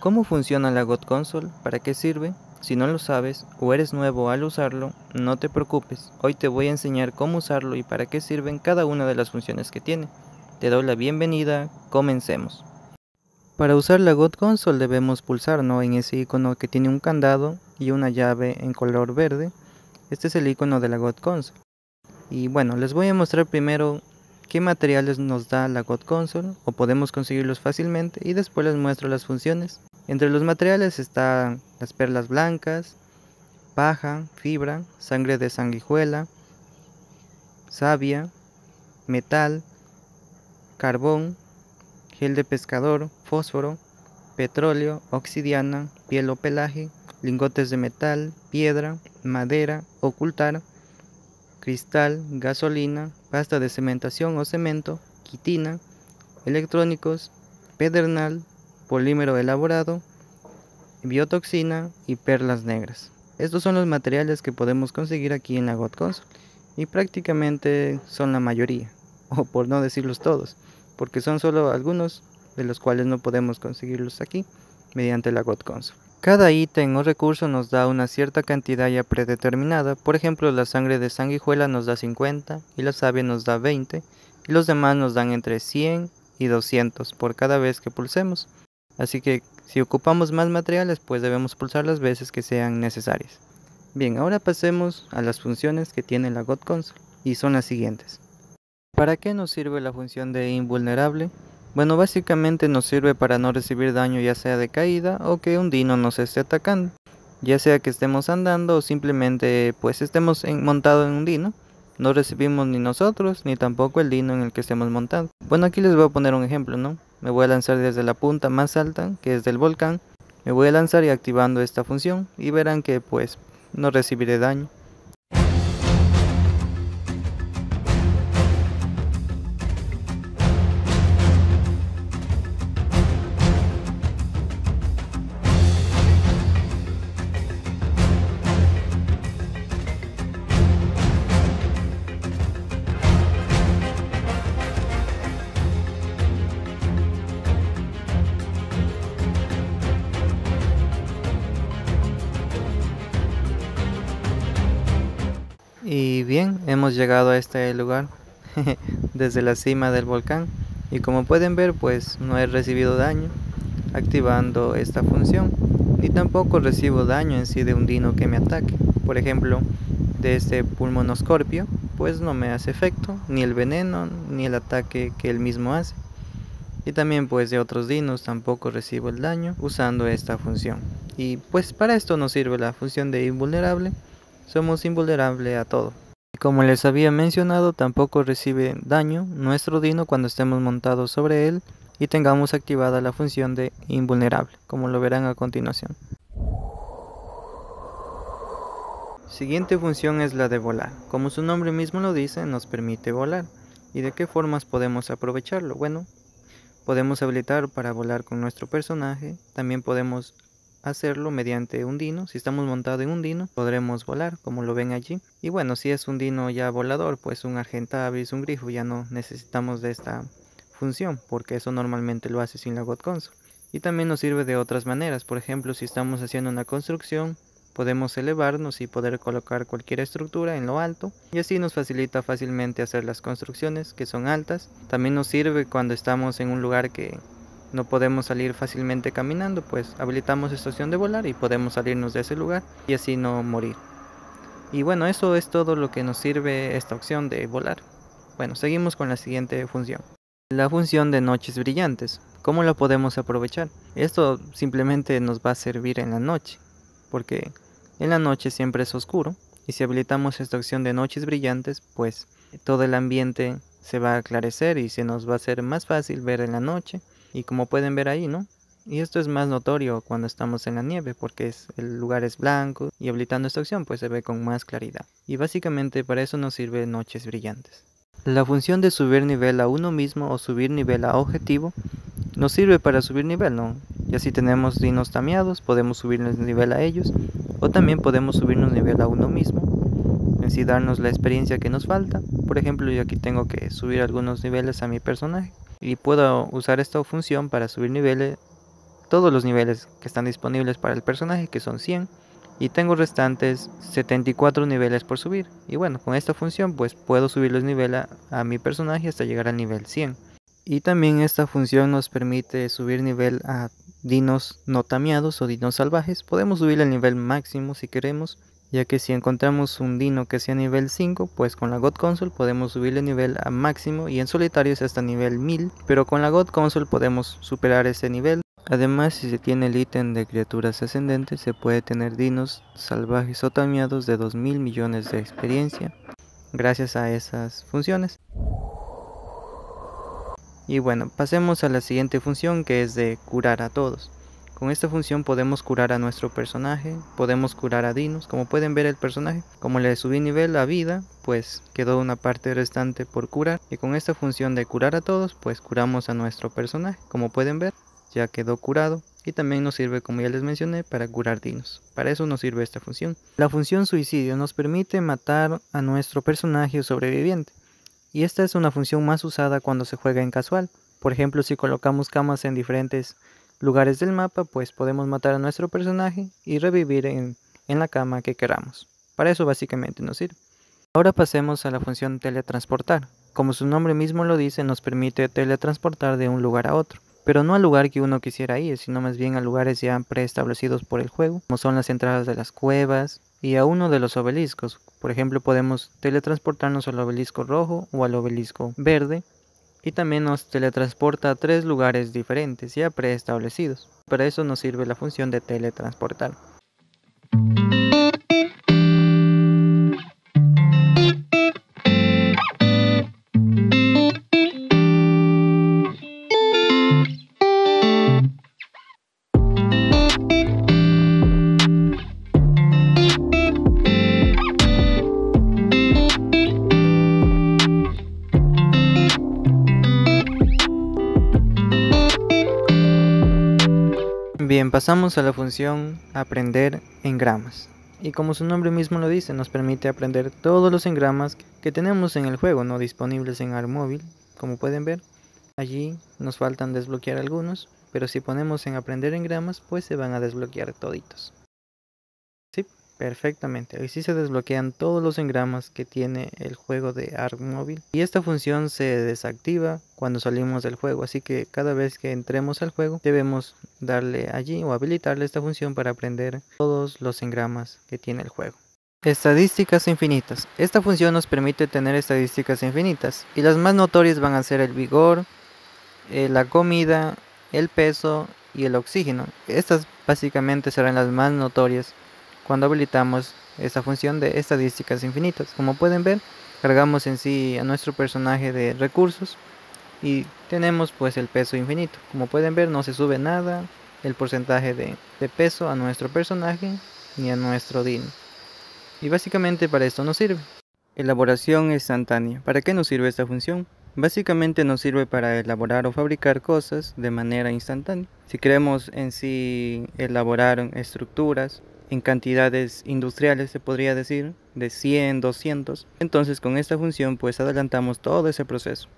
¿Cómo funciona la God Console? ¿Para qué sirve? Si no lo sabes o eres nuevo al usarlo, no te preocupes. Hoy te voy a enseñar cómo usarlo y para qué sirven cada una de las funciones que tiene. Te doy la bienvenida, comencemos. Para usar la God Console debemos pulsar ¿no? en ese icono que tiene un candado y una llave en color verde. Este es el icono de la God Console. Y bueno, les voy a mostrar primero qué materiales nos da la God Console o podemos conseguirlos fácilmente y después les muestro las funciones. Entre los materiales están las perlas blancas, paja, fibra, sangre de sanguijuela, savia, metal, carbón, gel de pescador, fósforo, petróleo, oxidiana, piel o pelaje, lingotes de metal, piedra, madera, ocultar, cristal, gasolina, pasta de cementación o cemento, quitina, electrónicos, pedernal, polímero elaborado, biotoxina y perlas negras. Estos son los materiales que podemos conseguir aquí en la God Console y prácticamente son la mayoría, o por no decirlos todos, porque son solo algunos de los cuales no podemos conseguirlos aquí mediante la God Console. Cada ítem o recurso nos da una cierta cantidad ya predeterminada, por ejemplo la sangre de sanguijuela nos da 50 y la savia nos da 20 y los demás nos dan entre 100 y 200 por cada vez que pulsemos. Así que si ocupamos más materiales pues debemos pulsar las veces que sean necesarias. Bien, ahora pasemos a las funciones que tiene la God Console y son las siguientes. ¿Para qué nos sirve la función de invulnerable? Bueno, básicamente nos sirve para no recibir daño ya sea de caída o que un dino nos esté atacando. Ya sea que estemos andando o simplemente pues estemos montados en un dino. No recibimos ni nosotros ni tampoco el dino en el que estemos montados. Bueno, aquí les voy a poner un ejemplo, ¿no? Me voy a lanzar desde la punta más alta, que es del volcán. Me voy a lanzar y activando esta función y verán que pues no recibiré daño. Y bien, hemos llegado a este lugar desde la cima del volcán y como pueden ver pues no he recibido daño activando esta función ni tampoco recibo daño en sí de un dino que me ataque. Por ejemplo, de este pulmonoscorpio pues no me hace efecto ni el veneno ni el ataque que él mismo hace. Y también pues de otros dinos tampoco recibo el daño usando esta función. Y pues para esto nos sirve la función de invulnerable somos invulnerables a todo. Y como les había mencionado, tampoco recibe daño nuestro dino cuando estemos montados sobre él y tengamos activada la función de invulnerable, como lo verán a continuación. Siguiente función es la de volar. Como su nombre mismo lo dice, nos permite volar. ¿Y de qué formas podemos aprovecharlo? Bueno, podemos habilitar para volar con nuestro personaje, también podemos hacerlo mediante un dino. Si estamos montados en un dino, podremos volar, como lo ven allí. Y bueno, si es un dino ya volador, pues un argentavis, un grifo, ya no necesitamos de esta función, porque eso normalmente lo hace sin la God Console. Y también nos sirve de otras maneras, por ejemplo, si estamos haciendo una construcción, podemos elevarnos y poder colocar cualquier estructura en lo alto y así nos facilita fácilmente hacer las construcciones que son altas. También nos sirve cuando estamos en un lugar que no podemos salir fácilmente caminando, pues habilitamos esta opción de volar y podemos salirnos de ese lugar y así no morir. Y bueno, eso es todo lo que nos sirve esta opción de volar. Bueno, seguimos con la siguiente función. La función de noches brillantes. ¿Cómo la podemos aprovechar? Esto simplemente nos va a servir en la noche, porque en la noche siempre es oscuro y si habilitamos esta opción de noches brillantes, pues todo el ambiente se va a aclarecer y se nos va a hacer más fácil ver en la noche y como pueden ver ahí, ¿no? Y esto es más notorio cuando estamos en la nieve porque el lugar es blanco y habilitando esta opción pues se ve con más claridad. Y básicamente para eso nos sirve noches brillantes. La función de subir nivel a uno mismo o subir nivel a objetivo nos sirve para subir nivel, ¿no? Ya si tenemos dinos tameados podemos subirnos nivel a ellos o también podemos subirnos nivel a uno mismo en sí darnos la experiencia que nos falta. Por ejemplo yo aquí tengo que subir algunos niveles a mi personaje y puedo usar esta función para subir niveles todos los niveles que están disponibles para el personaje, que son 100, y tengo restantes 74 niveles por subir. Y bueno, con esta función pues puedo subir los niveles a, mi personaje hasta llegar al nivel 100. Y también esta función nos permite subir nivel a dinos no tameados o dinos salvajes. Podemos subir el nivel máximo si queremos, ya que si encontramos un dino que sea nivel 5, pues con la God Console podemos subirle nivel a máximo y en solitario es hasta nivel 1000, pero con la God Console podemos superar ese nivel Además, si se tiene el ítem de criaturas ascendentes, se puede tener dinos salvajes o tameados de 2000 millones de experiencia gracias a esas funciones. Y bueno, pasemos a la siguiente función que es de curar a todos. Con esta función podemos curar a nuestro personaje, podemos curar a dinos, como pueden ver el personaje, como le subí nivel a vida, pues quedó una parte restante por curar. Y con esta función de curar a todos, pues curamos a nuestro personaje, como pueden ver ya quedó curado y también nos sirve como ya les mencioné para curar dinos. Para eso nos sirve esta función. La función suicidio nos permite matar a nuestro personaje o sobreviviente y esta es una función más usada cuando se juega en casual. Por ejemplo si colocamos camas en diferentes lugares del mapa pues podemos matar a nuestro personaje y revivir en, en la cama que queramos. Para eso básicamente nos sirve. Ahora pasemos a la función teletransportar. Como su nombre mismo lo dice, nos permite teletransportar de un lugar a otro pero no al lugar que uno quisiera ir, sino más bien a lugares ya preestablecidos por el juego, como son las entradas de las cuevas y a uno de los obeliscos. Por ejemplo, podemos teletransportarnos al obelisco rojo o al obelisco verde, y también nos teletransporta a tres lugares diferentes ya preestablecidos. Para eso nos sirve la función de teletransportar. Pasamos a la función aprender engramas. Y como su nombre mismo lo dice, nos permite aprender todos los engramas que tenemos en el juego, no disponibles en ARMóvil, como pueden ver. Allí nos faltan desbloquear algunos, pero si ponemos en aprender engramas, pues se van a desbloquear toditos. Perfectamente, así se desbloquean todos los engramas que tiene el juego de ARC móvil y esta función se desactiva cuando salimos del juego, así que cada vez que entremos al juego debemos darle allí o habilitarle esta función para aprender todos los engramas que tiene el juego. Estadísticas infinitas. Esta función nos permite tener estadísticas infinitas y las más notorias van a ser el vigor, eh, la comida, el peso y el oxígeno. Estas básicamente serán las más notorias cuando habilitamos esta función de estadísticas infinitas. Como pueden ver, cargamos en sí a nuestro personaje de recursos y tenemos pues el peso infinito. Como pueden ver, no se sube nada el porcentaje de, peso a nuestro personaje ni a nuestro DIN. Y básicamente para esto nos sirve. Elaboración instantánea. ¿Para qué nos sirve esta función? Básicamente nos sirve para elaborar o fabricar cosas de manera instantánea. Si queremos en sí elaborar estructuras en cantidades industriales se podría decir de 100, 200 entonces con esta función pues adelantamos todo ese proceso.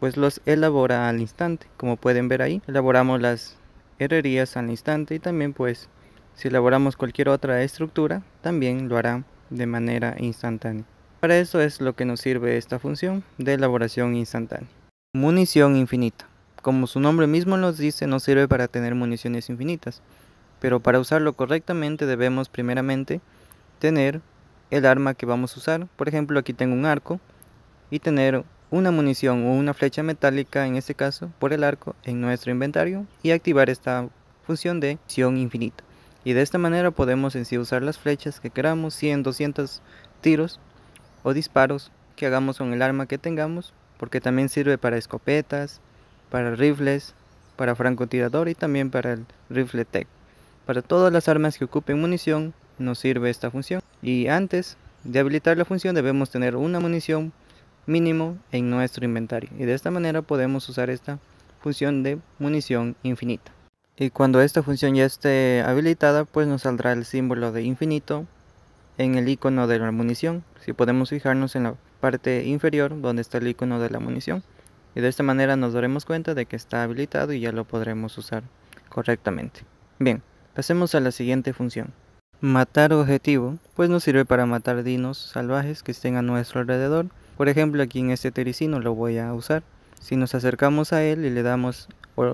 Pues los elabora al instante como pueden ver ahí. Elaboramos las herrerías al instante y también pues si elaboramos cualquier otra estructura también lo hará de manera instantánea. Para eso es lo que nos sirve esta función de elaboración instantánea. Munición infinita. Como su nombre mismo nos dice nos sirve para tener municiones infinitas pero para usarlo correctamente debemos primeramente tener el arma que vamos a usar. Por ejemplo, aquí tengo un arco y tener una munición o una flecha metálica, en este caso, por el arco en nuestro inventario y activar esta función de acción infinita. Y de esta manera podemos en sí usar las flechas que queramos, 100, 200 tiros o disparos que hagamos con el arma que tengamos, porque también sirve para escopetas, para rifles, para francotirador y también para el rifle tech. Para todas las armas que ocupen munición nos sirve esta función. Y antes de habilitar la función debemos tener una munición mínimo en nuestro inventario. Y de esta manera podemos usar esta función de munición infinita. Y cuando esta función ya esté habilitada pues nos saldrá el símbolo de infinito en el icono de la munición. Si podemos fijarnos en la parte inferior donde está el icono de la munición. Y de esta manera nos daremos cuenta de que está habilitado y ya lo podremos usar correctamente. Bien, pasemos a la siguiente función. Matar objetivo, pues nos sirve para matar dinos salvajes que estén a nuestro alrededor. Por ejemplo, aquí en este tericino lo voy a usar. Si nos acercamos a él y le damos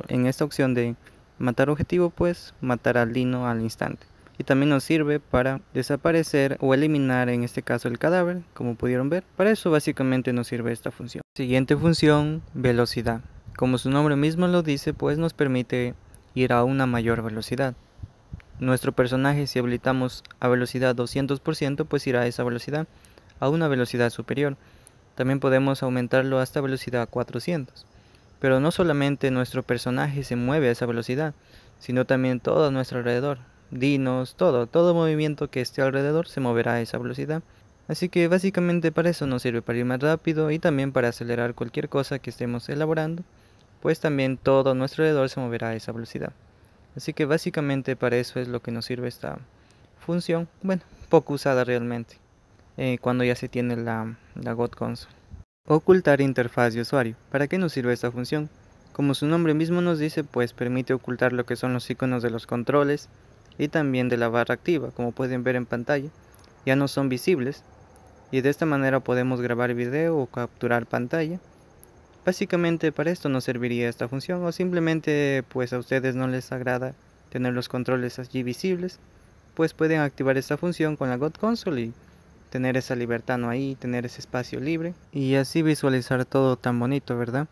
en esta opción de matar objetivo, pues matar al dino al instante. Y también nos sirve para desaparecer o eliminar en este caso el cadáver, como pudieron ver. Para eso básicamente nos sirve esta función. Siguiente función, velocidad. Como su nombre mismo lo dice, pues nos permite ir a una mayor velocidad. Nuestro personaje si habilitamos a velocidad 200% pues irá a esa velocidad, a una velocidad superior. También podemos aumentarlo hasta velocidad 400. Pero no solamente nuestro personaje se mueve a esa velocidad, sino también todo a nuestro alrededor. Dinos, todo, todo movimiento que esté alrededor se moverá a esa velocidad. Así que básicamente para eso nos sirve para ir más rápido y también para acelerar cualquier cosa que estemos elaborando pues también todo nuestro alrededor se moverá a esa velocidad. Así que básicamente para eso es lo que nos sirve esta función, bueno, poco usada realmente, eh, cuando ya se tiene la, la God Console. Ocultar interfaz de usuario. ¿Para qué nos sirve esta función? Como su nombre mismo nos dice, pues permite ocultar lo que son los iconos de los controles y también de la barra activa, como pueden ver en pantalla, ya no son visibles y de esta manera podemos grabar video o capturar pantalla Básicamente para esto no serviría esta función o simplemente pues a ustedes no les agrada tener los controles allí visibles, pues pueden activar esta función con la God Console y tener esa libertad no ahí, tener ese espacio libre y así visualizar todo tan bonito, ¿verdad?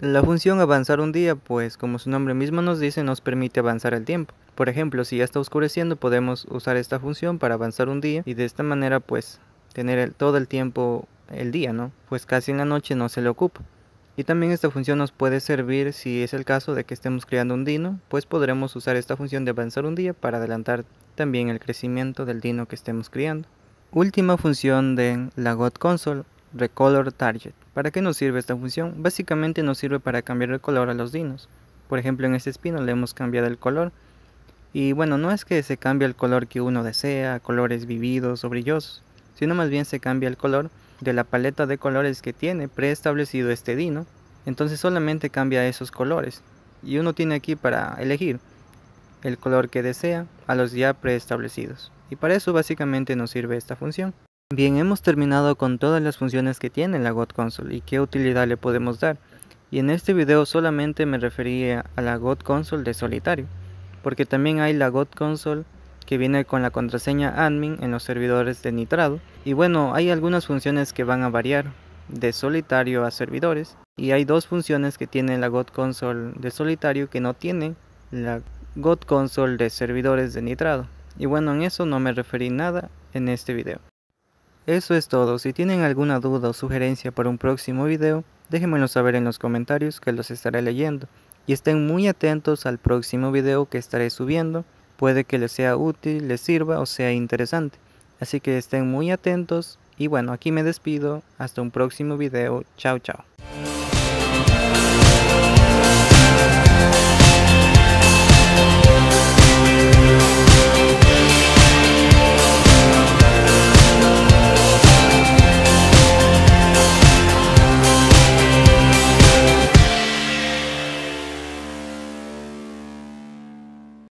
La función avanzar un día, pues como su nombre mismo nos dice, nos permite avanzar el tiempo. Por ejemplo, si ya está oscureciendo, podemos usar esta función para avanzar un día y de esta manera pues tener todo el tiempo el día, ¿no? Pues casi en la noche no se le ocupa. Y también esta función nos puede servir si es el caso de que estemos creando un dino, pues podremos usar esta función de avanzar un día para adelantar también el crecimiento del dino que estemos creando. Última función de la God Console, Recolor Target. ¿Para qué nos sirve esta función? Básicamente nos sirve para cambiar el color a los dinos. Por ejemplo en este espino le hemos cambiado el color. Y bueno, no es que se cambie el color que uno desea, colores vividos o brillosos, sino más bien se cambia el color de la paleta de colores que tiene preestablecido este Dino, entonces solamente cambia esos colores y uno tiene aquí para elegir el color que desea a los ya preestablecidos y para eso básicamente nos sirve esta función. Bien, hemos terminado con todas las funciones que tiene la God Console y qué utilidad le podemos dar. Y en este video solamente me refería a la God Console de solitario, porque también hay la God Console que viene con la contraseña admin en los servidores de Nitrado. Y bueno, hay algunas funciones que van a variar de solitario a servidores. Y hay dos funciones que tiene la God Console de solitario que no tiene la God Console de servidores de Nitrado. Y bueno, en eso no me referí nada en este video. Eso es todo, si tienen alguna duda o sugerencia para un próximo video, déjenmelo saber en los comentarios que los estaré leyendo. Y estén muy atentos al próximo video que estaré subiendo puede que les sea útil, les sirva o sea interesante. Así que estén muy atentos y bueno, aquí me despido. Hasta un próximo video. Chao, chao.